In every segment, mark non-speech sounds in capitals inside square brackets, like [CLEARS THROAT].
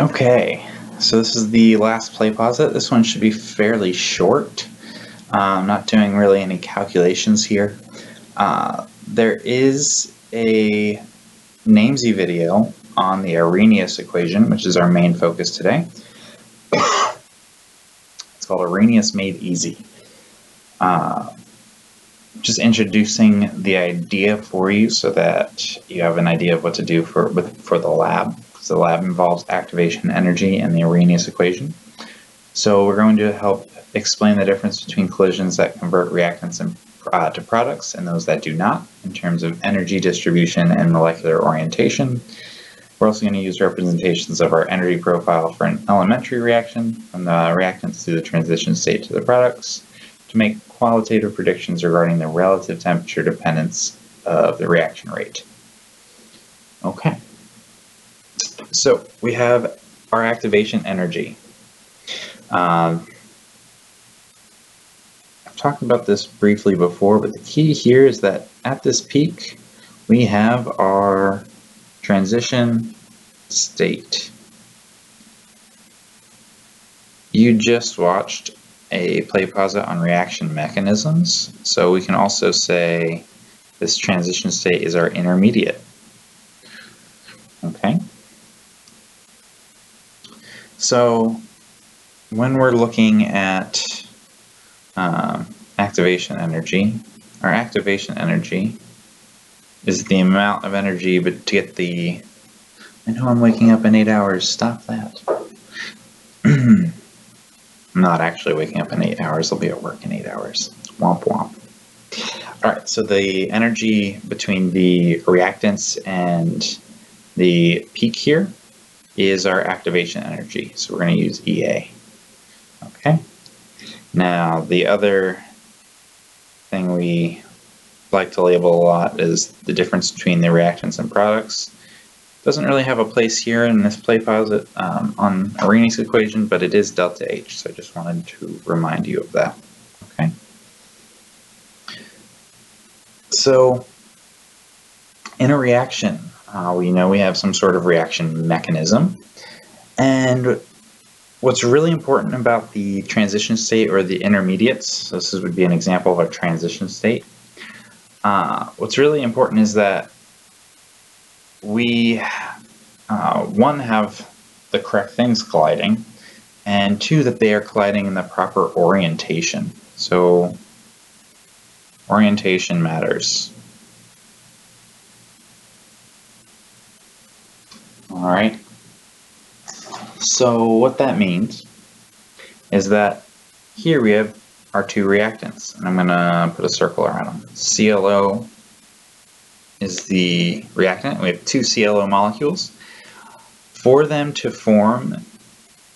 Okay, so this is the last PlayPosit. This one should be fairly short. Uh, I'm not doing really any calculations here. Uh, there is a Namesy video on the Arrhenius equation, which is our main focus today. [COUGHS] it's called Arrhenius Made Easy. Uh, just introducing the idea for you so that you have an idea of what to do for, for the lab. The lab involves activation energy and the Arrhenius equation. So we're going to help explain the difference between collisions that convert reactants and, uh, to products and those that do not in terms of energy distribution and molecular orientation. We're also going to use representations of our energy profile for an elementary reaction from the reactants to the transition state to the products to make qualitative predictions regarding the relative temperature dependence of the reaction rate. Okay. So we have our activation energy. Uh, I've talked about this briefly before, but the key here is that at this peak, we have our transition state. You just watched a PlayPosit on reaction mechanisms, so we can also say this transition state is our intermediate. Okay. So when we're looking at um, activation energy, our activation energy is the amount of energy but to get the I know I'm waking up in eight hours, stop that. [CLEARS THROAT] I'm not actually waking up in eight hours, I'll be at work in eight hours. Womp womp. Alright, so the energy between the reactants and the peak here is our activation energy. So we're going to use EA. Okay. Now the other thing we like to label a lot is the difference between the reactants and products. Doesn't really have a place here in this PlayPosit um, on Arrhenius equation, but it is delta H, so I just wanted to remind you of that. Okay. So in a reaction, uh, we know we have some sort of reaction mechanism. And what's really important about the transition state or the intermediates, so this would be an example of a transition state. Uh, what's really important is that we, uh, one, have the correct things colliding, and two, that they are colliding in the proper orientation. So orientation matters. All right. So what that means is that here we have our two reactants, and I'm going to put a circle around them. CLO is the reactant. We have two CLO molecules. For them to form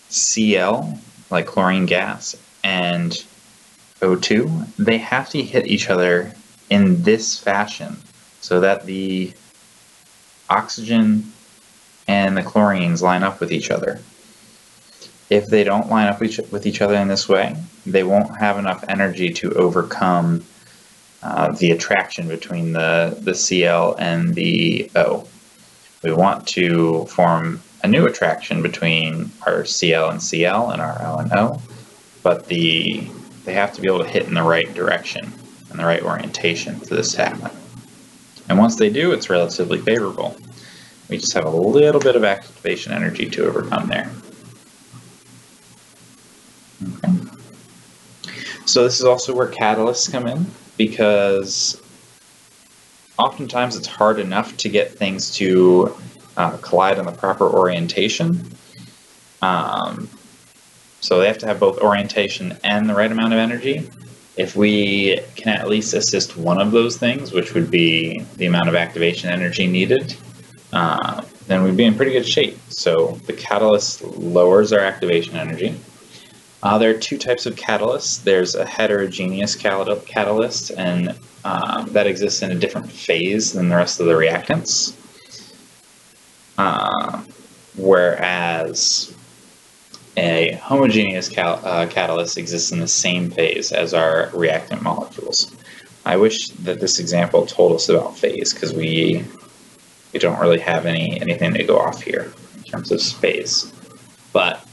Cl, like chlorine gas, and O2, they have to hit each other in this fashion so that the oxygen and the chlorines line up with each other. If they don't line up with each other in this way, they won't have enough energy to overcome uh, the attraction between the, the Cl and the O. We want to form a new attraction between our Cl and Cl and our L and O, but the they have to be able to hit in the right direction and the right orientation for this to happen. And once they do, it's relatively favorable. We just have a little bit of activation energy to overcome there. Okay. So this is also where catalysts come in because oftentimes it's hard enough to get things to uh, collide in the proper orientation. Um, so they have to have both orientation and the right amount of energy. If we can at least assist one of those things, which would be the amount of activation energy needed, uh, then we'd be in pretty good shape. So the catalyst lowers our activation energy. Uh, there are two types of catalysts. There's a heterogeneous catalyst, and um, that exists in a different phase than the rest of the reactants. Uh, whereas a homogeneous uh, catalyst exists in the same phase as our reactant molecules. I wish that this example told us about phase because we we don't really have any anything to go off here in terms of space. But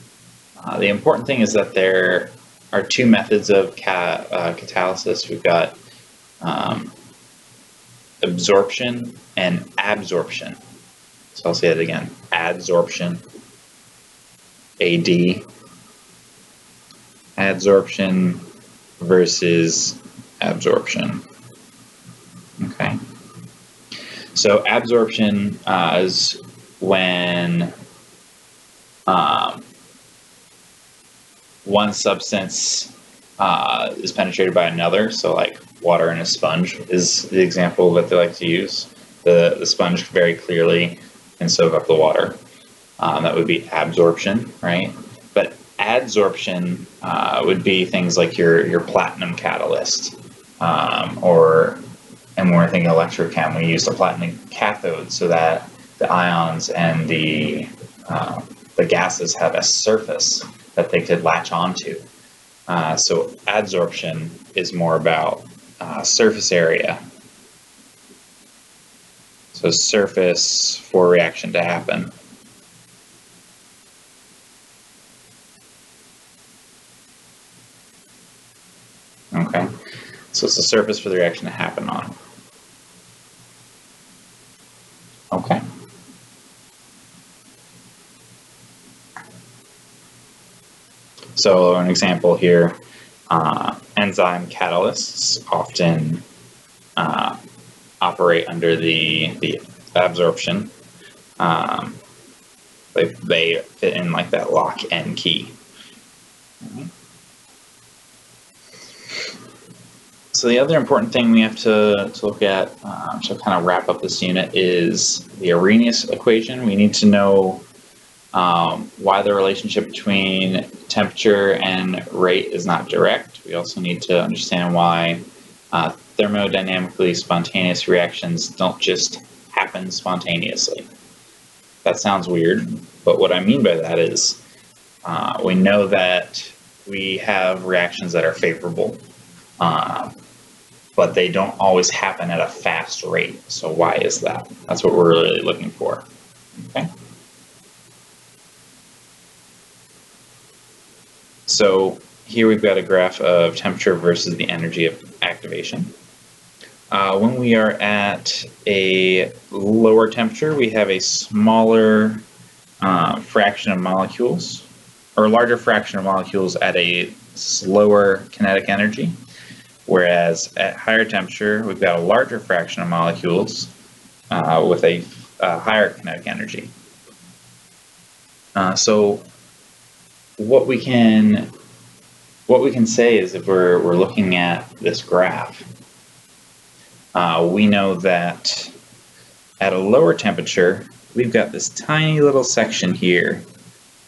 uh, the important thing is that there are two methods of ca uh, catalysis. We've got um, adsorption and absorption. So I'll say it again, adsorption, AD, adsorption versus absorption. Okay. So absorption uh, is when um, one substance uh, is penetrated by another. So like water in a sponge is the example that they like to use. The, the sponge very clearly can soak up the water. Um, that would be absorption, right? But adsorption uh, would be things like your, your platinum catalyst um, or, and when we're thinking electrochem, we use the platinum cathode so that the ions and the, uh, the gases have a surface that they could latch onto. Uh, so adsorption is more about uh, surface area. So surface for reaction to happen. Okay, so it's the surface for the reaction to happen on. Okay. So an example here, uh, enzyme catalysts often uh, operate under the, the absorption. Um, they, they fit in like that lock and key. So the other important thing we have to, to look at um, to kind of wrap up this unit is the Arrhenius equation. We need to know um, why the relationship between temperature and rate is not direct. We also need to understand why uh, thermodynamically spontaneous reactions don't just happen spontaneously. That sounds weird, but what I mean by that is uh, we know that we have reactions that are favorable, uh, but they don't always happen at a fast rate. So why is that? That's what we're really looking for. Okay. So here we've got a graph of temperature versus the energy of activation. Uh, when we are at a lower temperature, we have a smaller uh, fraction of molecules, or larger fraction of molecules at a slower kinetic energy. Whereas at higher temperature, we've got a larger fraction of molecules uh, with a, a, higher kinetic energy. Uh, so what we can what we can say is if we're, we're looking at this graph, uh, we know that at a lower temperature, we've got this tiny little section here.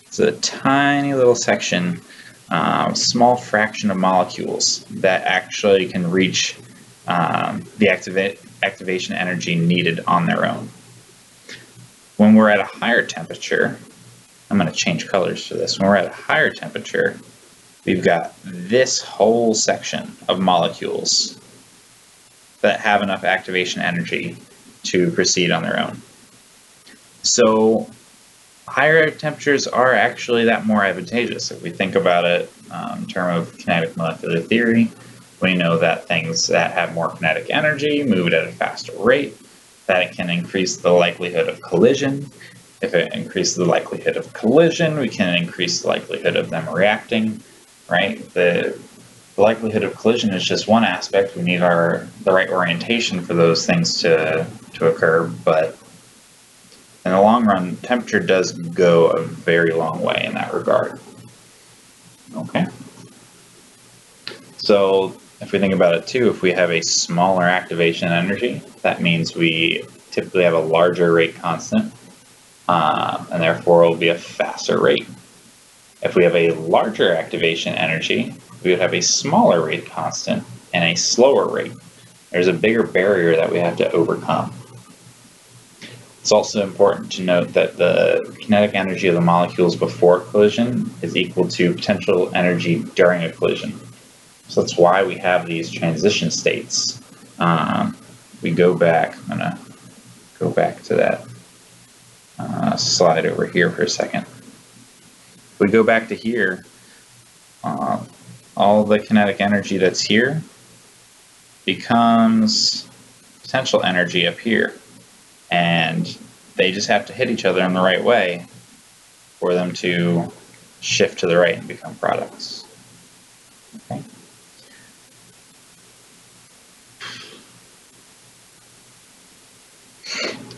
It's a tiny little section, uh, small fraction of molecules that actually can reach um, the activa activation energy needed on their own. When we're at a higher temperature, I'm going to change colors for this. When we're at a higher temperature, we've got this whole section of molecules that have enough activation energy to proceed on their own. So higher temperatures are actually that more advantageous. If we think about it um, in terms of kinetic molecular theory, we know that things that have more kinetic energy move at a faster rate, that it can increase the likelihood of collision, if it increases the likelihood of collision, we can increase the likelihood of them reacting, right? The, the likelihood of collision is just one aspect. We need our the right orientation for those things to, to occur, but in the long run, temperature does go a very long way in that regard. Okay. So if we think about it too, if we have a smaller activation energy, that means we typically have a larger rate constant uh, and therefore it will be a faster rate. If we have a larger activation energy, we would have a smaller rate constant and a slower rate. There's a bigger barrier that we have to overcome. It's also important to note that the kinetic energy of the molecules before collision is equal to potential energy during a collision. So that's why we have these transition states. Um, we go back, I'm gonna go back to that uh, slide over here for a second. If we go back to here, uh, all the kinetic energy that's here becomes potential energy up here. And they just have to hit each other in the right way for them to shift to the right and become products. Okay.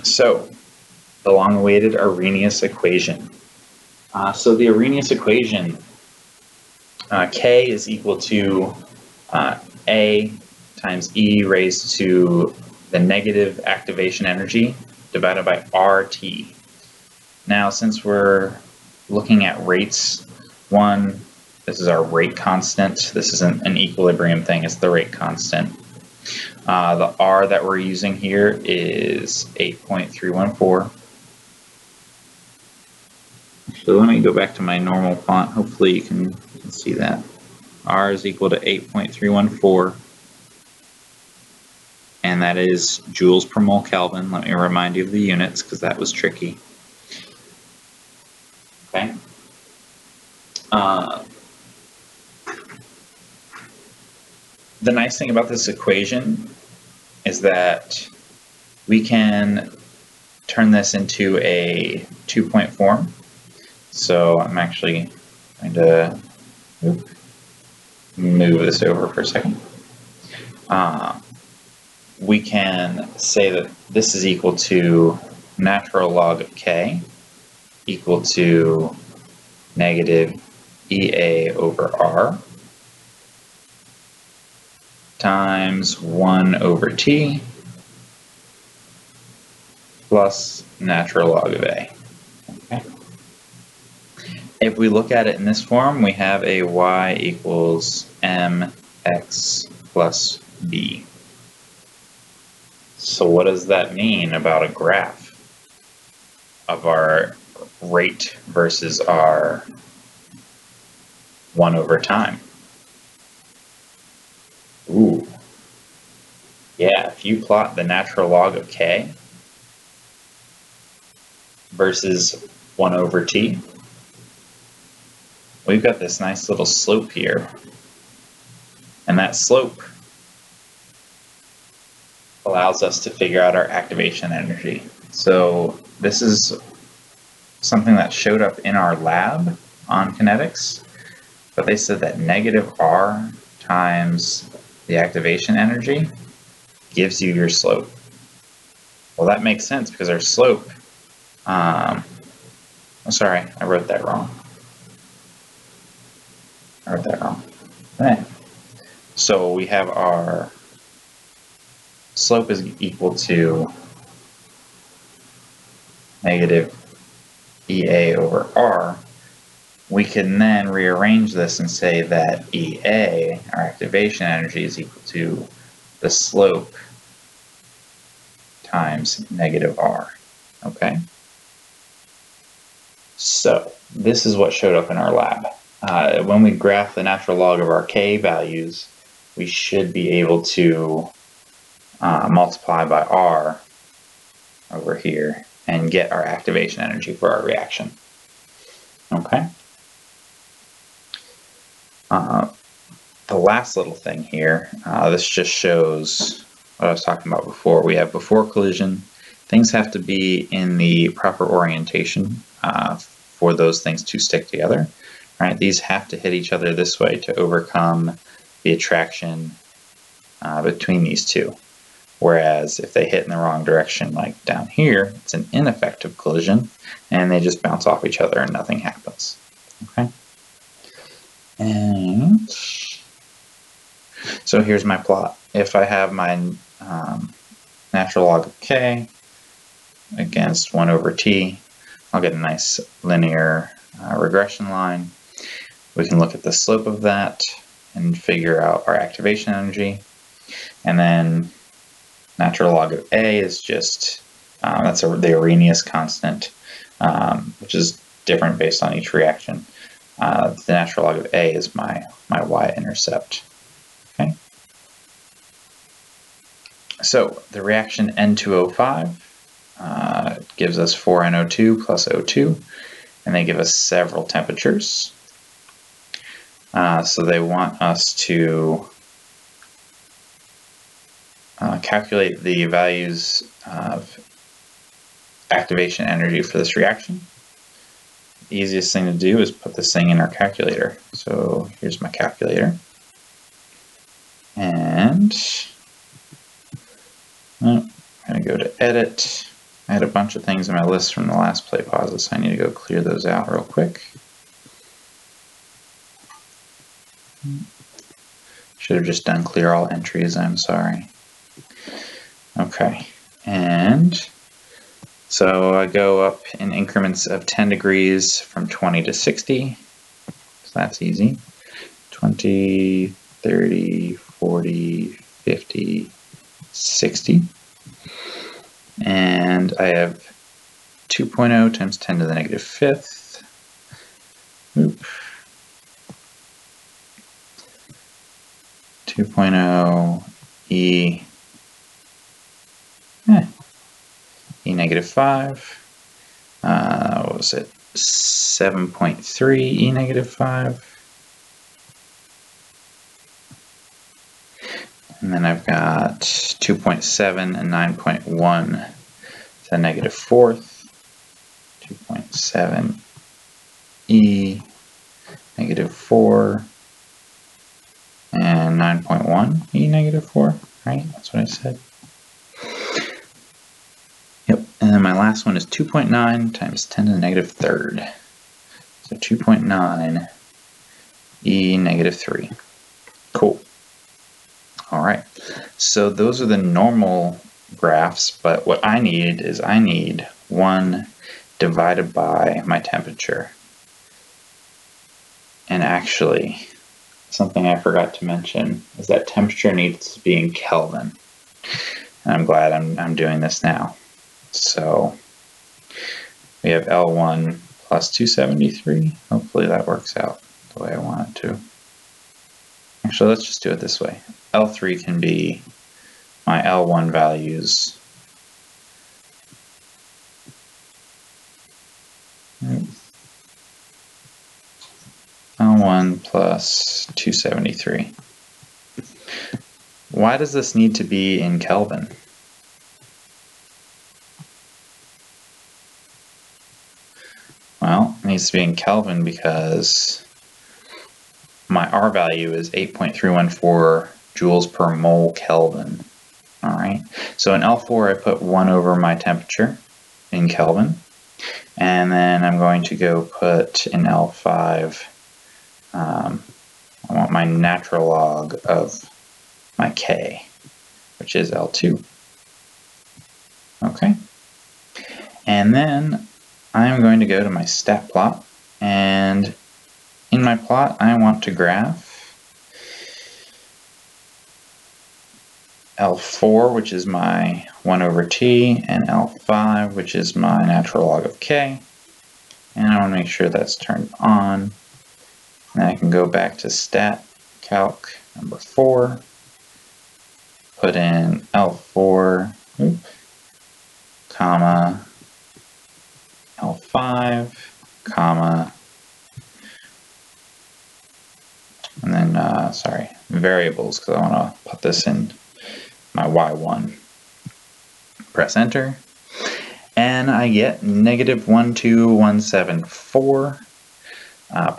So, the long-awaited Arrhenius equation. Uh, so the Arrhenius equation, uh, K is equal to uh, A times E raised to the negative activation energy divided by RT. Now, since we're looking at rates, one, this is our rate constant. This isn't an equilibrium thing, it's the rate constant. Uh, the R that we're using here is 8.314. So let me go back to my normal font. Hopefully you can, you can see that. R is equal to 8.314 and that is joules per mole Kelvin. Let me remind you of the units because that was tricky. Okay. Uh, the nice thing about this equation is that we can turn this into a two-point form. So I'm actually going to move this over for a second. Uh, we can say that this is equal to natural log of k equal to negative EA over R times 1 over T plus natural log of A. Okay. If we look at it in this form, we have a y equals mx plus b. So what does that mean about a graph of our rate versus our 1 over time? Ooh. Yeah, if you plot the natural log of k versus 1 over t, we've got this nice little slope here. And that slope allows us to figure out our activation energy. So this is something that showed up in our lab on kinetics, but they said that negative R times the activation energy gives you your slope. Well, that makes sense because our slope, um, oh, sorry, I wrote that wrong. I wrote that wrong. Okay. So we have our slope is equal to negative EA over R, we can then rearrange this and say that EA, our activation energy, is equal to the slope times negative R, okay? So this is what showed up in our lab. Uh, when we graph the natural log of our K values, we should be able to uh, multiply by R over here and get our activation energy for our reaction. Okay. Uh, the last little thing here, uh, this just shows what I was talking about before. We have before collision, things have to be in the proper orientation uh, for those things to stick together. Right? These have to hit each other this way to overcome the attraction uh, between these two. Whereas if they hit in the wrong direction, like down here, it's an ineffective collision, and they just bounce off each other and nothing happens. Okay. And so here's my plot. If I have my um, natural log of k against 1 over t, I'll get a nice linear uh, regression line. We can look at the slope of that and figure out our activation energy. And then natural log of A is just, um, that's a, the Arrhenius constant, um, which is different based on each reaction. Uh, the natural log of A is my, my y-intercept. Okay. So the reaction N2O5 uh, gives us 4NO2 plus O2, and they give us several temperatures. Uh, so they want us to uh, calculate the values of activation energy for this reaction. The easiest thing to do is put this thing in our calculator. So here's my calculator. And I'm going to go to edit. I had a bunch of things in my list from the last PlayPosits, so I need to go clear those out real quick. Should have just done clear all entries, I'm sorry. Okay, and so I go up in increments of 10 degrees from 20 to 60. So that's easy. 20, 30, 40, 50, 60. And I have 2.0 times 10 to the negative fifth. Oop. 2.0 e eh, e negative 5. Uh, what was it? 7.3 e negative 5. And then I've got 2.7 and 9.1 to the negative fourth. 2.7 e negative 4 and 9.1 e negative 4, right? That's what I said. Yep, and then my last one is 2.9 times 10 to the negative third. So 2.9 e negative 3. Cool. All right, so those are the normal graphs, but what I need is I need 1 divided by my temperature. And actually, something I forgot to mention is that temperature needs to be in Kelvin. And I'm glad I'm, I'm doing this now. So we have L1 plus 273. Hopefully that works out the way I want it to. Actually, let's just do it this way. L3 can be my L1 values. L1 plus 273. Why does this need to be in Kelvin? Well, it needs to be in Kelvin because my R value is 8.314 joules per mole Kelvin. All right, so in L4 I put 1 over my temperature in Kelvin, and then I'm going to go put in L5, um, I want my natural log of my K, which is L2. Okay, and then I'm going to go to my stat plot, and in my plot, I want to graph L4, which is my 1 over t, and L5, which is my natural log of k. And I want to make sure that's turned on. And I can go back to stat calc number 4, put in L4, oop, comma, L5, comma, and then, uh, sorry, variables, because I want to put this in my y1. Press enter, and I get negative 12174.45. Uh,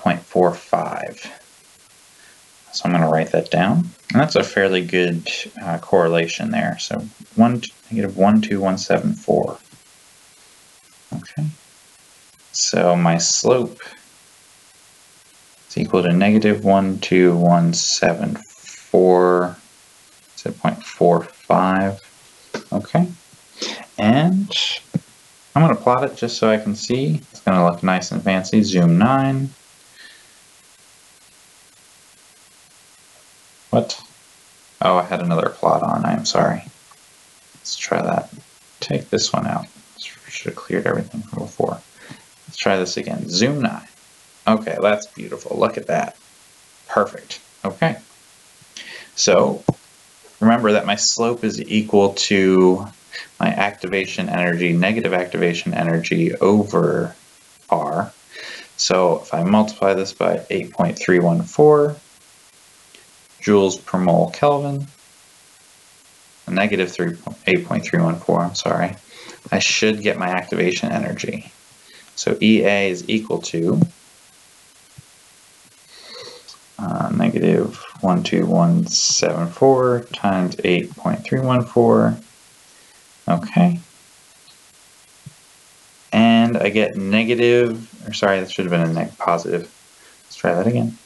so I'm going to write that down. And that's a fairly good uh, correlation there. So one, negative 12174. So my slope is equal to negative 12174, so 0.45, okay? And I'm going to plot it just so I can see. It's going to look nice and fancy. Zoom 9. What? Oh, I had another plot on. I'm sorry. Let's try that. Take this one out. Should have cleared everything from before. Try this again. Zoom 9. Okay, that's beautiful. Look at that. Perfect. Okay. So remember that my slope is equal to my activation energy, negative activation energy over R. So if I multiply this by 8.314 joules per mole Kelvin, negative 3, 8.314, I'm sorry, I should get my activation energy. So EA is equal to uh, negative 12174 times 8.314. Okay. And I get negative, or sorry, that should have been a neg positive. Let's try that again.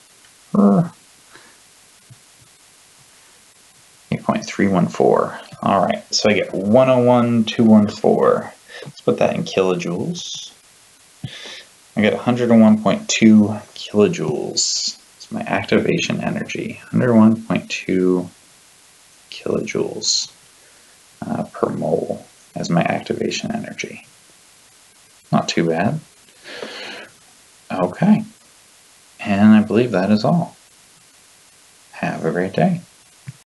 8.314. All right, so I get 101.214. Let's put that in kilojoules. I get 101.2 kilojoules. It's my activation energy. 101.2 kilojoules uh, per mole as my activation energy. Not too bad. Okay. And I believe that is all. Have a great day.